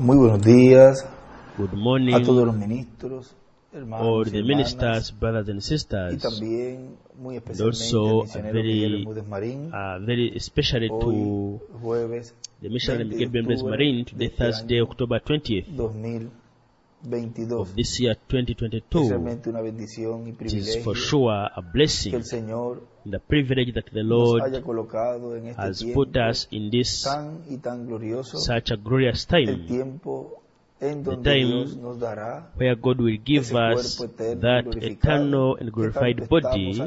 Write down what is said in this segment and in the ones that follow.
Muy buenos días Good a morning, todos los ministros, hermanos all y the hermanas, ministers, brothers and y sisters, también muy and especialmente also al misionero very, Miguel Bermúdez Marín, uh, very especially hoy to jueves the missionary 20 de Miguel Bermúdez octubre Marin, de today este Thursday, año October 20th 2022. of this year 2022. realmente una bendición y It is for sure a blessing, the privilege that the Lord haya colocado en este has put us in this tan tan glorioso, such a glorious time donde time Dios nos dará where God will give us cuerpo eterno y that eternal and glorified body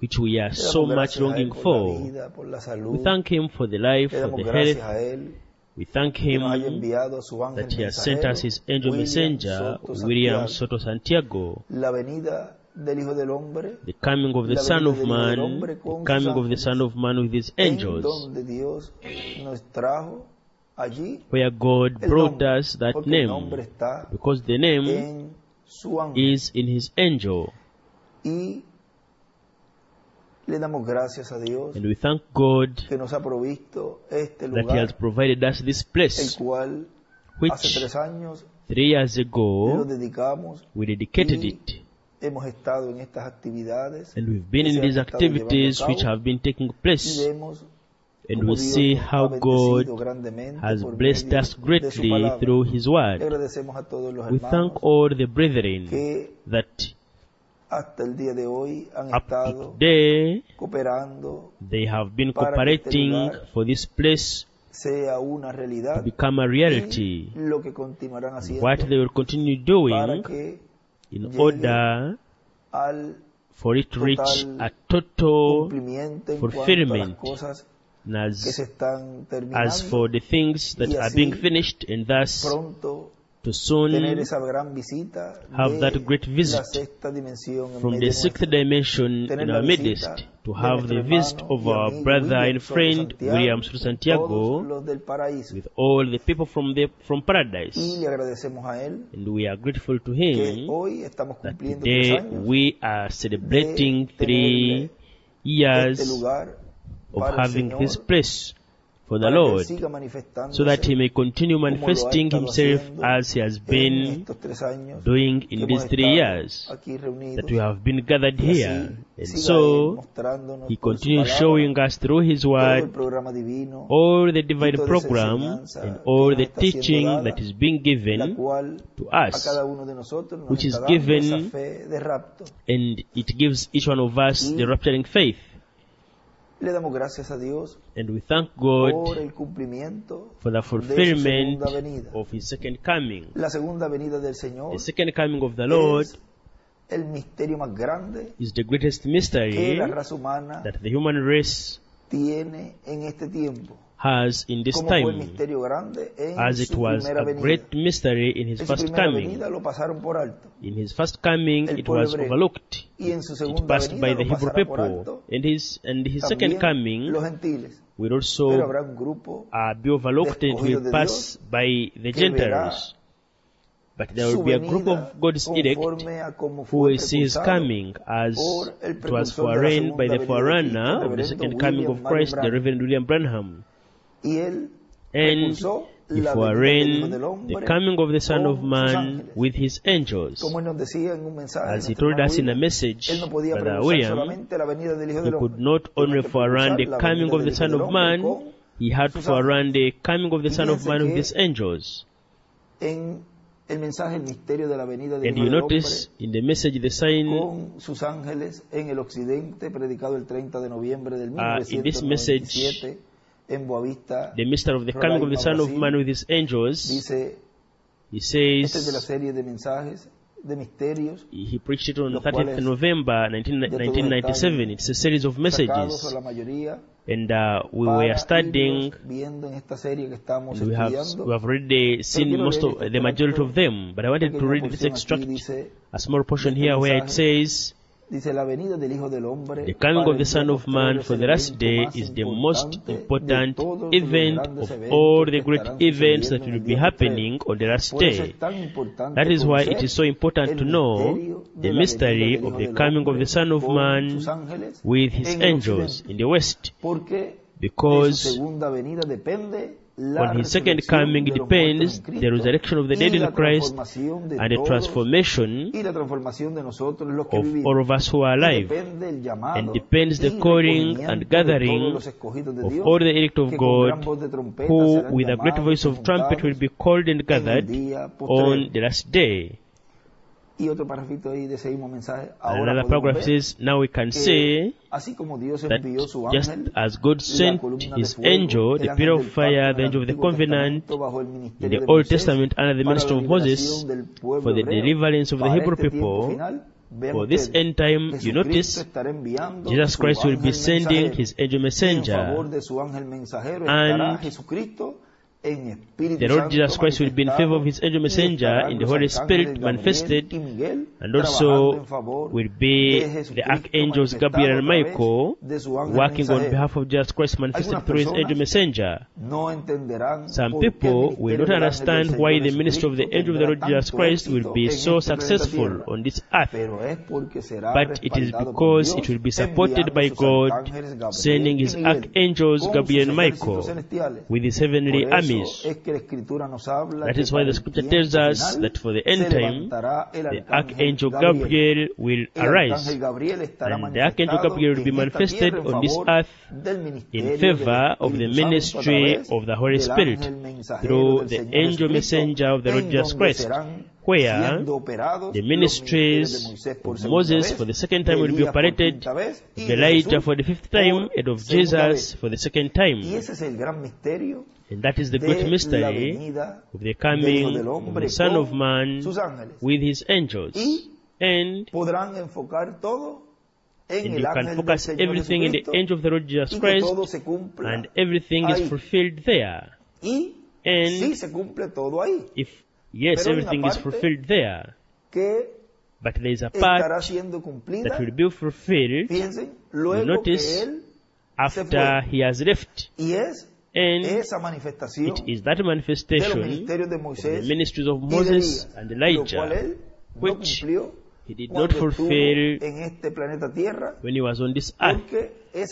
which we are so much gracias a Él longing for. vida, por la We thank Him for the life, for the health. We thank que nos haya Him enviado a su ángel that He has sent us His angel messenger, William Soto Santiago, La venida del Hijo del Hombre, the coming of the Son of del Hijo del Man, the coming of the Son of Man with His angels, donde Dios nos trajo allí where God brought us that porque el nombre name, because the name en su ángel. is in His angel. Le damos gracias a Dios And we thank God que nos ha provisto este that He has provided us this el place, cual hace which tres años three years lo ago dedicamos we dedicated y it. hemos estado en estas actividades And we've been in these estado llevando a activities which have been taking y place. vemos And we see how God has blessed us greatly through His word. agradecemos a todos los We thank all the brethren that hasta el día de hoy han up estado today cooperando they have been para que este cooperating lugar for this place sea una to become a reality. lo que continuarán haciendo What they will continue para doing que in order al for it to reach a total cumplimiento en cuanto a las fulfillment cosas and que se as, as for the things that are being finished and thus pronto to soon esa gran visita have that great visit sexta dimensión en from the sixth dimension in our midst to have the visit of our brother and friend William Santiago los del paraíso. with all the people from the from paradise. Le agradecemos a él and we are grateful to him that today we are celebrating three years of having this place for the para que él Lord so that he may continue como lo ha manifesting himself as he has been estos tres años doing in these three years that we have been gathered here. And so he continues showing us through his word all the divine program and all the teaching that is being given to us cada uno de nosotros nos which is given esa fe de rapto. and it gives each one of us the rapturing faith le damos gracias a Dios and we thank por God el cumplimiento for the de su fulfillment segunda venida. of his second coming. La segunda venida del Señor the second coming of the Lord es el misterio más grande is the greatest que mystery la raza humana that the human race tiene en este tiempo has in this time misterio grande en as it was a great mystery in his first coming. venida lo pasaron por alto. In his first coming it was overlooked. Y en su it passed by the Hebrew people. and his and his second coming will also habrá un grupo uh, be overlooked and will pass by the Gentiles. But there will be a group of God's elect conforme a como who fue will see his coming as it was precursor de la foreordained by the forerunner of the second coming of Christ, the Reverend William Branham. And precursó he la venida del Hijo foreordained del the coming of the Son of Man with his angels. como él nos decía en un mensaje As he told us in a message, él no podía Brother William, solamente la venida del Hijo he could not only que forerun the coming of the Son of Man, he had sus forerun the coming of the Son of Man with his angels. en el mensaje el misterio de la venida del And you notice in the message, the sign con sus ángeles en el occidente predicado el 30 de noviembre del Uh, in this message, 1997 en Boavista the mystery of the coming of the Son of Man with his angels, he este es de la says, serie de mensajes de misterios he preached it on los 30th cuales November 19, 1997. It's a series of messages. And uh, we were studying, irlos viendo en esta serie que estamos and we have, we have already seen most of the majority of them. But I wanted to read this extract, a small portion here where it says, Dice la venida del Hijo del Hombre. The coming of the Son of Man for the last day is the most important event of all the great events that will be happening on the last day. es tan importante That is why it is so important to know the mystery of the coming of the Son of Man with his angels in the west, Porque de su because segunda venida depende la on his second coming de depends the resurrection of the dead in Christ and the transformation y la transformación de nosotros los que of all of us who are alive. depende el llamado And depends the calling and gathering todos los escogidos de of all the elect of que con gran God voz de trompeta who with a great voice of trumpet will be called and gathered on the last day. Y otro parrafito ahí de ese mismo mensaje. Ahora another paragraph says, now we can say eh, así como Dios that envió su just as God sent his angel, the pillar of fire, the angel of the covenant, Testamento bajo el in the Old Testament under the ministry of Moses, for the deliverance of the Hebrew people, for this end time, you notice, Jesus Christ will be sending his angel messenger. favor de su ángel mensajero And estará Jesucristo en Espíritu The Lord Jesus Christ will be in favor of his angel messenger in the Holy Spirit manifested, and also will be the archangels Gabriel and Michael de su ángel working on behalf of Jesus Christ manifested through his angel messenger. Some por qué el people will not del ángel del understand why the ministry of the angel of the Lord Jesus Christ will be so successful on this earth. Pero es porque será But it is because it will be supported by God, sending his archangels Gabriel and Michael with his heavenly Por eso armies. es que la escritura nos habla That is why the scripture tells us that for the end time, the archangel Gabriel will arise. arcángel Gabriel estará And the archangel Gabriel will be manifested on this earth in favor of the Espíritu Santo a ministry of the Holy Spirit through the angel messenger of the Lord Jesus Christ, where the ministries ministerios de Moisés por of Moses for the second time will be operated, Elijah for the fifth time, and of Jesus for the second time. Ese es el gran misterio And that is the great mystery of the coming of the Son of Man with his angels. And podrán enfocar todo en and you can focus everything in the angel of the Lord Jesus Christ, todo se cumpla and everything is fulfilled there. And sí se cumple todo ahí, if yes, Pero hay una everything is fulfilled there, but there is a part that will be fulfilled. Luego notice after he has left. And esa manifestación it is that manifestation de of the ministries of Moses Elías, and Elijah, no which he did not fulfill en este planeta Tierra, when he was on this earth,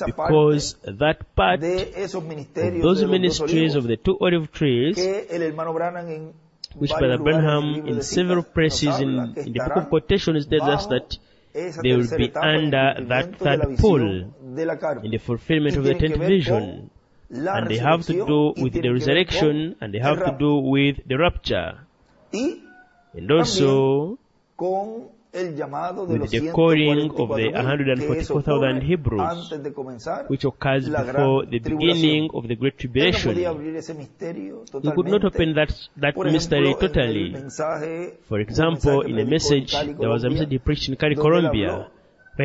because that part de esos of those de los dos ministries of the two olive trees, que el hermano Branham en which Brother Branham in several places in, in the book of quotations tells us that they will be etapa en el under that third visión pull de la carpa. in the fulfillment of the tenth vision. And they have to do with the tienen que ver resurrection and they have to do with the rapture. And also con el llamado de with the calling of the 144,000, que eso 144,000 ocurre Hebrews, antes de comenzar which occurs before the beginning of the Great Tribulation. podía abrir ese misterio He could not open that, that mystery ejemplo, en el totally. For example, in a message, there was a message he preached in Cali, Colombia,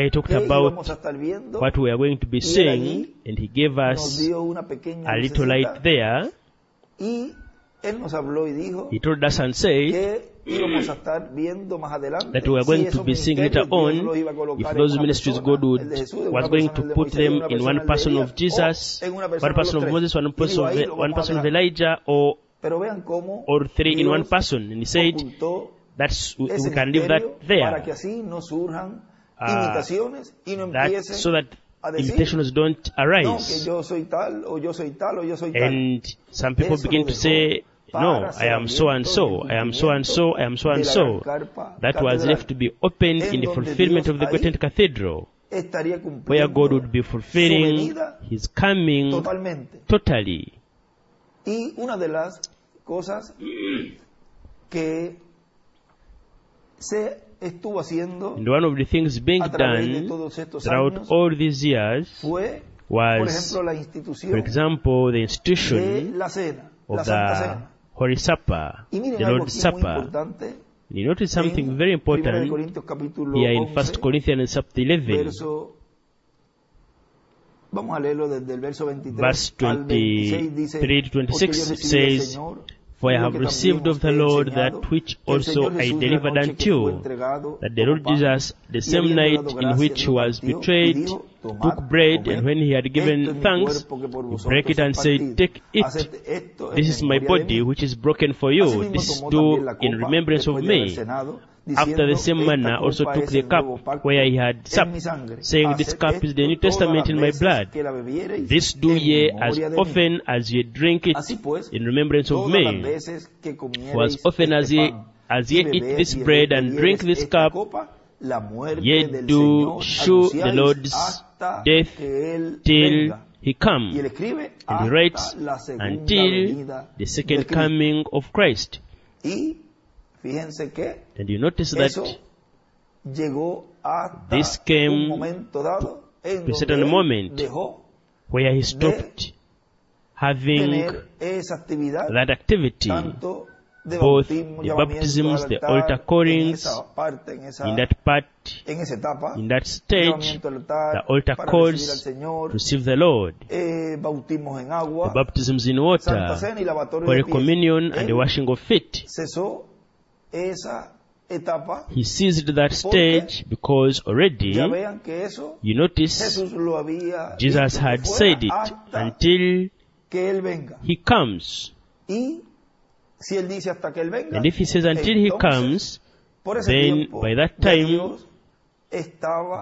he talked about íbamos a estar viendo, what we are going to be seeing, and he gave us dio una pequeña a little light there. y él nos habló y dijo He told us and said que íbamos a estar viendo más adelante that we are going to be seeing later on los iba a colocar if those ministries God would, el de Jesús, en was going to put them in one person of Jesus, o en una one person of. Moses, one person of, one person of. Elijah, or pero vean cómo or three in one person. And he said that's we, can leave that misterio para que there, así no surjan imitaciones y no that empiecen so that a decir imitations don't no, que arise. yo soy tal o yo soy tal o yo soy tal And some people Eso begin to say, no, I am so and so, I am so and so, I am so and so. That was left to be opened in the fulfillment of the Great Cathedral, where God would be fulfilling His coming totally. Y una de las cosas que se estuvo haciendo And one of the things being a través de done todos estos throughout años all these years fue, por was, ejemplo, la for example, the de institution la cena, la of Santa the Cena. Holy Supper, Y miren the algo Lord's aquí muy Supper. importante. You notice something en very 1 important Corintios capítulo here in 11, 1 Corinthians chapter 11, verso Vamos a leerlo desde el verso 23 verse al 26 dice, 23 to "Porque yo 26 recibí del says, Señor For I have received of the Lord that which also I delivered unto you, that the Lord Jesus, the same night in which he was betrayed, took bread, and when he had given thanks, cuerpo que por he broke it and said. Take it. Haced esto en This is my body, which is broken for you. This do in remembrance of después de haber me. After the same manner also took the cup where he had supped, saying, This cup is the New Testament in my blood. This do ye as often as ye drink it in remembrance of me. For as often as ye, as ye eat this bread and drink this cup, ye do show the Lord's death till he come. And he writes, until the second coming of Christ. Fíjense que And you notice that llegó hasta This came un momento dado en to a certain moment dejó where he stopped having esa that activity both the baptisms, the altar, callings, en esa parte, en esa, in that part, en esa etapa, in that stage, the altar para recibir al calls to receive the Lord, eh, the baptisms in water, Holy. Communion, and the washing of feet. Cesó esa etapa. He seized that stage because already, Ya vean que eso you notice, Jesús lo había Jesus had said it until que Él venga. he comes. Y si Él dice hasta que Él venga, And if he says until he comes, then by that time,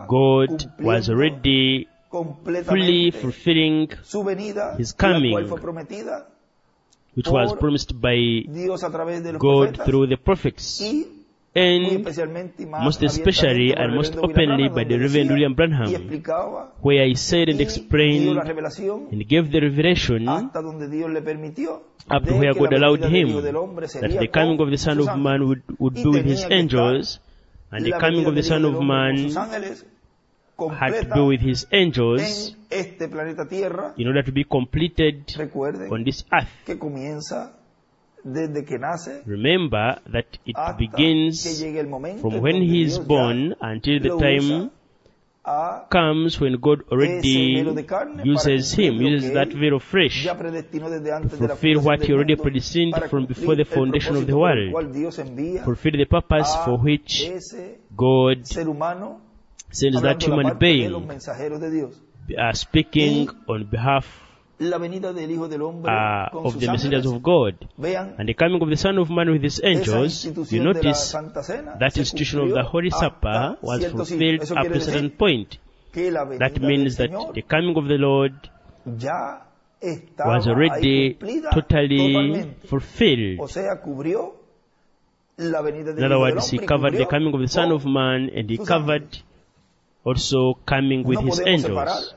God was already fully fulfilling his coming. Which was promised by Dios a través de los God through the prophets, and especialmente y más most especially and most openly by the Reverend William Branham, where he said and explained and gave the revelation hasta donde Dios le permitió up to where God allowed venida del Hijo him that the coming of the Son of. Man would, would be with his angels, and the coming of the Son of del Hombre con sus Man had to do with his angels Tierra in order to be completed on this earth. que comienza desde que nace Remember that it begins llegue el momento from when he is Dios born until the time comes when God already velo de carne uses him, uses that veil of flesh ya predestinó desde antes to fulfill what he already predestined from before the foundation of the propósito por el world, cual Dios envía fulfill the purpose for which God humano that human parte de los being mensajeros de Dios uh, speaking on behalf la venida del Hijo del Hombre uh, of the messengers of God and the coming of the Son of Man with his angels. You institución de la notice that institution of the Holy Supper was fulfilled up to a certain point. que la venida That means that the coming of the Lord was already totally fulfilled. O sea, cubrió la venida del In other words, he covered the coming of the Son of Man and he covered also coming with no his angels.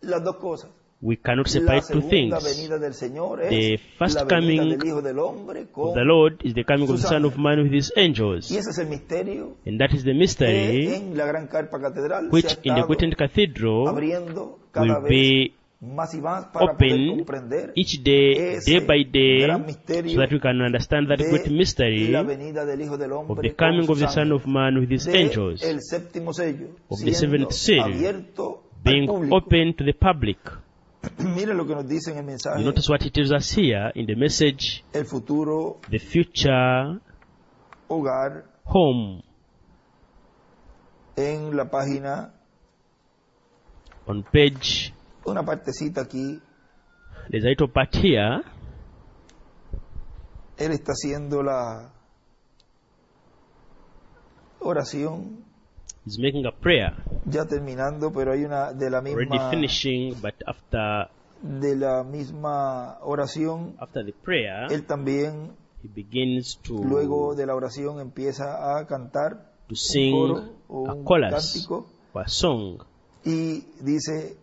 las dos cosas. We cannot separate two things. The first coming del Hijo del Hombre con The Lord is the coming of the Son of. Man with his angels. y ese es el And that is the mystery en la gran carpa which in the estado Cathedral will be más y más open each day, day by day, so that we can understand that great mystery la venida del Hijo del of the coming of the Son of Man with his angels el séptimo sello of the seventh seal being open to the public. Miren lo que nos dice en el mensaje. You notice what it tells us here in the message, el futuro the future home. en la página on page, una partecita aquí there's a little part here. él está haciendo la oración He's making a prayer, ya terminando pero hay una de la already misma finishing, but after de la misma oración after the prayer, él también he begins to luego de la oración empieza a cantar to un sing coro o a un cántico a song. y dice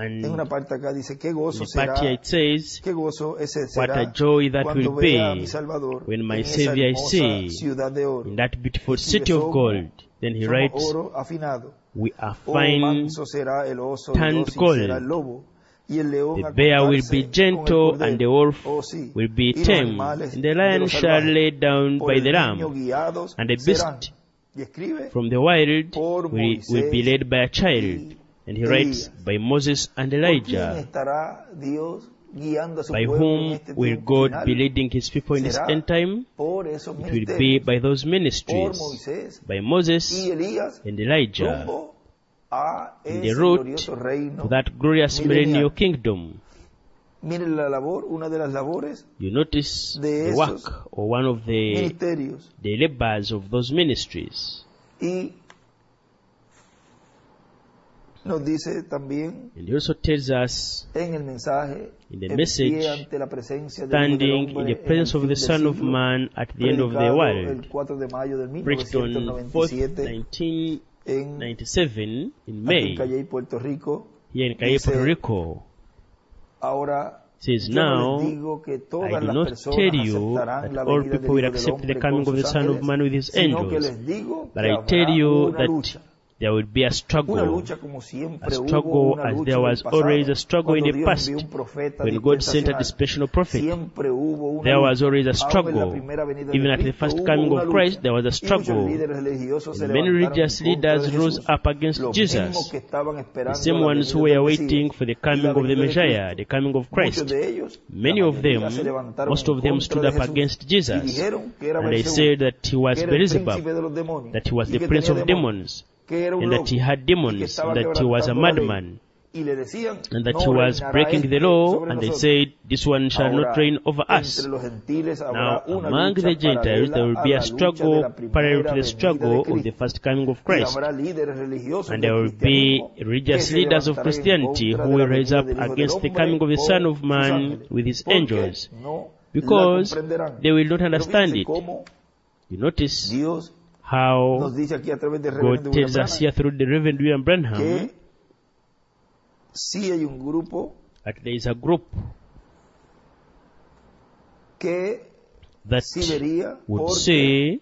And en una parte acá dice qué gozo the será says, qué gozo ese What será a joy that cuando will vea a be mi Salvador when my en Savior I hermosa see ciudad de oro in that beautiful city of gold. Then he writes, oro afinado We are oh fine, manso será el oso tanned gold. será el lobo y el león the bear will be gentle and the wolf Oh, will be tame, and the lion shall lay down by the lamb, and the beast from the wild will, will be led by a child. And he writes, By Moses and Elijah. estará Dios guiando a su By whom will God be leading his people in this end time? It will be by those ministries, by Moses and Elijah, in the route to that glorious millennial kingdom. Miren la labor, una de las labores you notice de the work or one of the, the labors of those ministries. Y nos dice también And he also tells us en el mensaje in the message, pie ante la presencia del Hijo del standing in the presence of the Son of Man at the end of the world, el 4 de mayo del preached on 4th, 1997 1997 in May Cayey, Puerto Rico. here in Cayey, Puerto Rico. Ahora says, Now digo que I do not tell you that all people will del Hijo del accept the coming of the Son of Man with his angels, but I tell you that there will be a struggle, lucha como siempre a hubo struggle una as lucha there was always a struggle in the past when God sent a dispensational prophet. Hubo una There was always a Aún en la struggle. primera venida de Even at the first coming of. Christ, there was a struggle. líderes religiosos se And many religious leaders rose up against Jesus. The same ones who were waiting for the coming of the Messiah, the coming of Christ. Many of them, mayoría se levantaron most of them stood up against Jesus. dijeron que era And they said that he was que era el príncipe Beelzebub, de los demonios, that he was the prince of demons, que era un and that he had demons, and that he was a quebrantando la ley. madman, Y le decían, and that he was breaking the law, and they said, This one shall not reign over us. entre los gentiles habrá Now, among the Gentiles, there will be a a la lucha de struggle parallel to the struggle of the first coming of Christ. habrá líderes religiosos And there will be religious leaders of Christianity who will rise up del Hijo del against the coming of the Son of Man with his angels, because they will not understand it. You notice how nos dice aquí a través de God tells us here through the Reverend William Branham Branham que sí hay un grupo that there is a group that would say,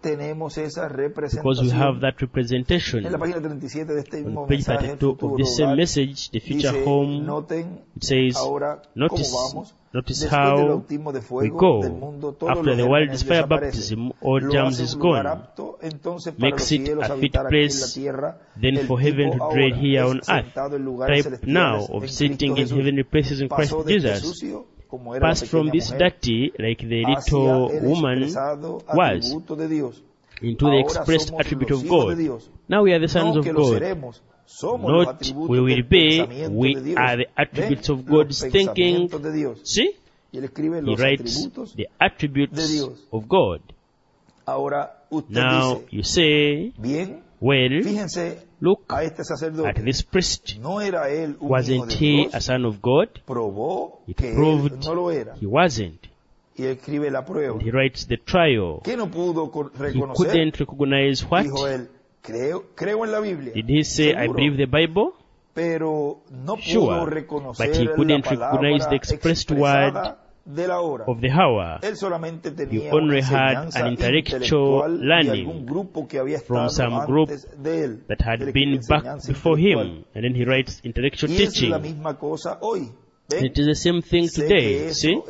tenemos esa because we have that representation, En la página 37 de este mismo on page mensaje, el 32 of this same message, the future dice, home, noten it says, ahora notice, cómo vamos. notice how we go. del mundo, After the world's fire baptism, all germs is gone. Makes it a fit place tierra. then for heaven to dwell here on earth. sentado en lugares Type now of sitting in heavenly places in Christ Jesus. Sucio, como era la Passed from this dirty, like the little woman was, atributo de Dios. into the expressed attribute of God. Now we are the sons of God. Not we will be, we are the attributes of God's thinking. pensamientos de Dios. See? Y él escribe He writes the attributes of God. Now you say, well, look a este at this priest. No era él un Wasn't de he a son of God? It proved no lo era. he wasn't. Y escribe la prueba. And he writes the trial. ¿Qué no pudo co- He couldn't recognize what? Dijo él, creo, creo en la Biblia. Did he say, I believe the Bible? pero no pudo Sure, but he couldn't recognize the expressed expresada de la hora. Of the hour. Él solamente tenía You only had an intellectual learning grupo que había from some group that had been back before him. And then he writes intellectual teaching. La misma cosa hoy. ¿Ven? It is the same thing today. See?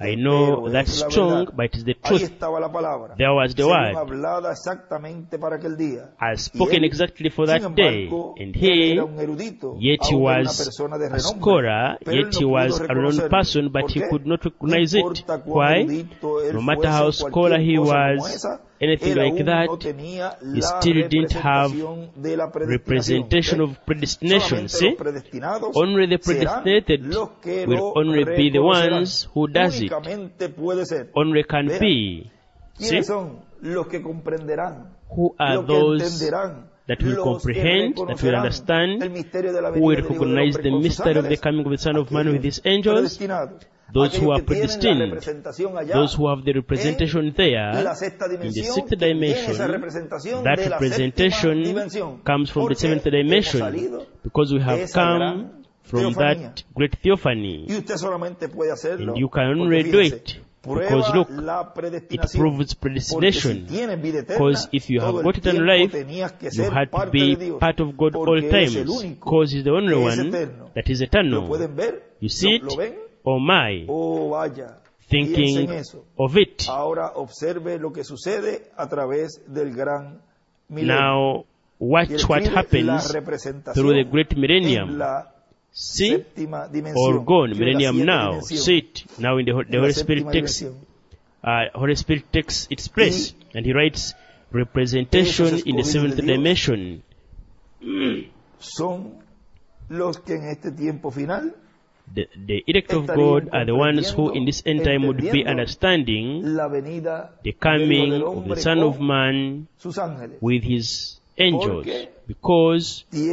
I know that's strong, but it is the truth. estaba la palabra. There was the word. hablada exactamente para aquel día. As Y spoken exactly for that day. And he, era un erudito, yet he aún era una was a scholar, yet he was a reconocerlo. person, but he could not recognize it. Why? No matter how scholar he was, anything like that, no tenía he la still didn't have representación de la predestinación. representation of predestination. See? Only the predestinated will only be the ones who does it. Únicamente puede ser. Only can be. See? ¿Quiénes son los que comprenderán? Who are those that will comprehend, that will understand, el misterio de la who will venida del Hijo del recognize the mystery of the coming of the Son of Man with his angels? Those who are que tienen la predestined, those who have the representation there, in the sixth que tiene esa dimension, that representation comes from the seventh dimension, because we have come from that great theophany. Y usted solamente puede hacerlo. And you can only do it because look, It proves predestination. tienes vida eterna, Because if you have got eternal life, you had to be part of God all times. Because He's the only one that is eternal. You see it? Ven? Oh my, Oh, vaya. thinking eso. of it. Ahora observe lo que sucede a través del gran milenio. Now, watch what happens through the great millennium. See? Or gone, millennium now. See it. Now in the, the Holy Spirit takes, uh, Holy Spirit takes its place. And He writes representation in the seventh dimension. Son los que en este tiempo final the, the elect of God are the ones who in this end time would be understanding the coming of the Son of Man with his angels because they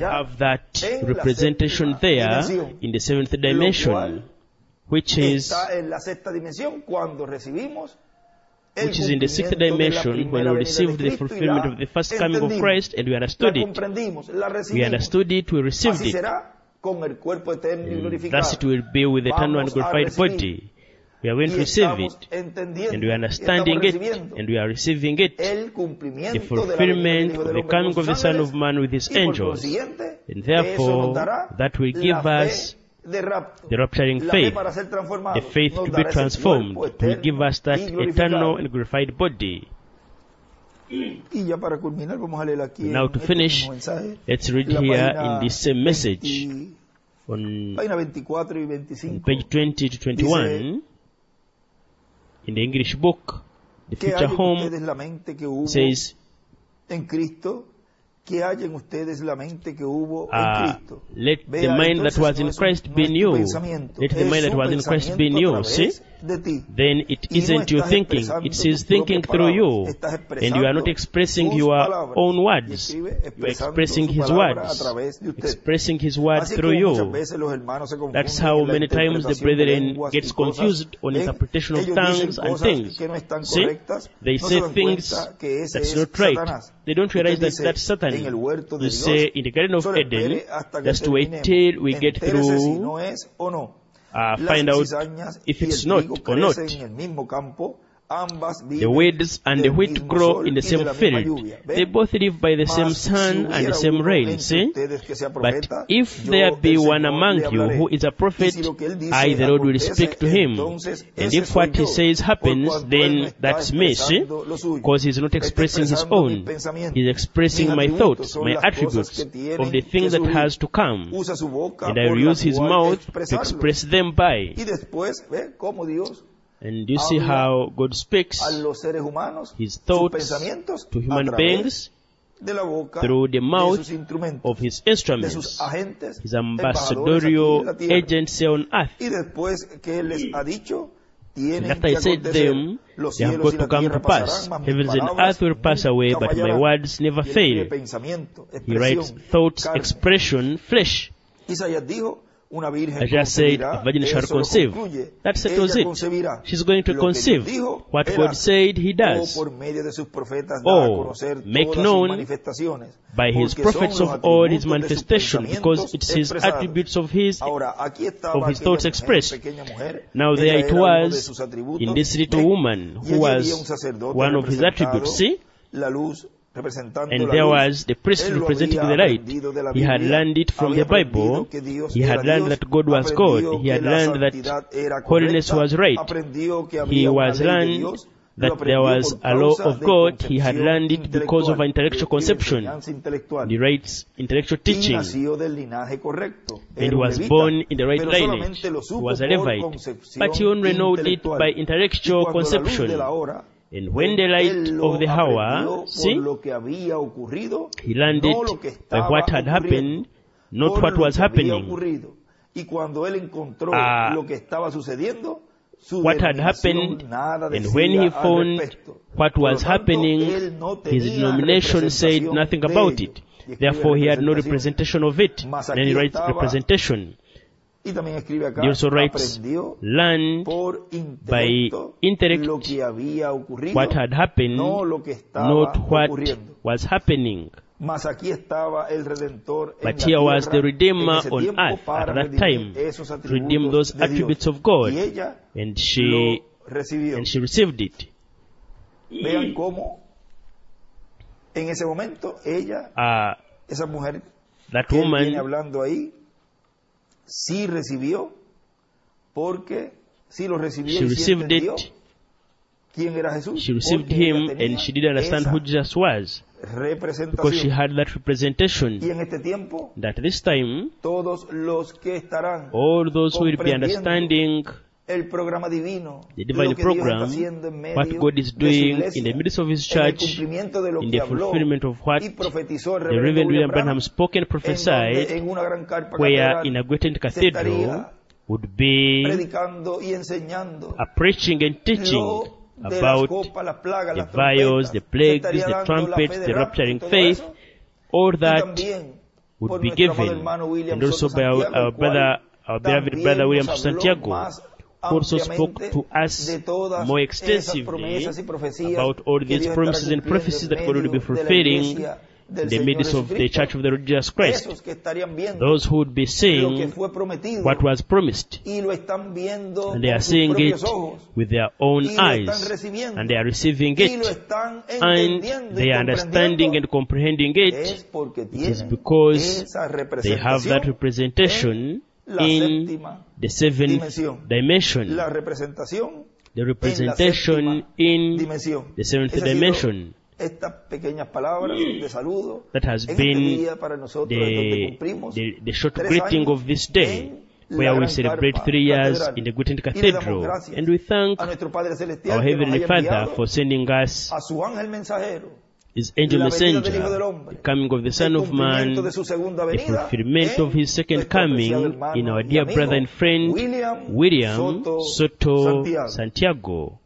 have that representation there in the seventh dimension which is which is in the sixth dimension when we received the fulfillment of the first coming of Christ and we understood it. We understood it, we received it. And mm, thus it will be with the eternal and glorified body. We are going to receive it, and we are understanding it, and we are receiving it. The fulfillment of the coming of the Son of Man with his angels. And therefore, that will give us the rapturing faith, the faith to be transformed, will give us that eternal and glorified body. Now to finish, let's read here in this same message on, on page 20 to 21 in the English book, the future home says, que haya en ustedes la mente que hubo en uh, Cristo. Let the mind that was in Christ be new. Let the mind that was in Christ be new. See? Then it isn't you thinking, it's His thinking through you. And you are not expressing your own words. You are expressing His words. Expressing His word through you. That's how many times the brethren gets confused on interpretation of tongues and things. See? They say things that's not right. They don't realize that that's Satan. You say in the Garden of Eden, just wait till we get through uh, find out if it's not or not. The weeds and the wheat grow in the same field. They both live by the same sun and the same rain, see? But if there be one among you who is a prophet, I, the Lord, will speak to him. And if what he says happens, then that's me, see? Because he's not expressing his own. He's expressing my thoughts, my attributes of the things that has to come. And I will use his mouth to express them by. And you see how God speaks His thoughts to human beings through the mouth of His instruments, His ambassadorial agency on earth. And after I said them, they have got to come to pass. Heavens and earth will pass away, but my words never fail. He writes thoughts, expression, flesh. Isaiah said, a virgin shall conceive. That settles it. She's going to conceive. What God said, He does. Oh, make known by His prophets of all His manifestation, because it's His attributes of His, of His thoughts expressed. Now there it was in this little woman who was one of His attributes. See? And there was the priest representing the light. He had learned it from the Bible. He had learned that God was God. He had learned that holiness was right. He was learned that there was a law of God. He had learned it because of intellectual conception, the right intellectual teaching. And he was born in the right lineage. He was a Levite. But he only knew it by intellectual conception. And when the light of the hour, see, he learned it by what had happened, not what was happening. Uh, what had happened, and when he found what was happening, his denomination said nothing about it. Therefore, he had no representation of it. And he writes representation. He also writes, learned by intellect what had happened, not what was happening. But here was the Redeemer on earth at that time redeem those attributes of God, and she and she received it. Vean cómo en ese momento ella, uh, esa mujer that woman, hablando ahí, sí recibió, porque sí lo recibió she y sí received entendió it. quién era Jesús. She received him and she didn't understand who Jesus was because she had that representation. Y en este tiempo, That this time, todos los que estarán all those who will be understanding el programa divino, the divine program, what God is doing in the midst of His church, in the fulfillment of what the Reverend William Branham spoke and prophesied, where in a great cathedral would be a preaching and teaching about the vials, the plagues, the trumpets, the rapturing faith, all that would be given, and also by our, our brother, our beloved brother William Santiago, also spoke to us more extensively about all these promises and prophecies that God will be fulfilling in the midst of the Church of the Lord Jesus Christ. Those who would be seeing what was promised, and they are seeing it with their own eyes, and they are receiving it, and they are understanding and comprehending it. It is because they have that representation in the seventh dimension. The representation in the seventh dimension. Mm. That has been the, the, the short greeting of this day where we celebrate three years in the Gutenberg Cathedral. And we thank our Heavenly Father for sending us his angel messenger, the coming of the Son of Man, the fulfillment of his second coming in our dear brother and friend William Soto Santiago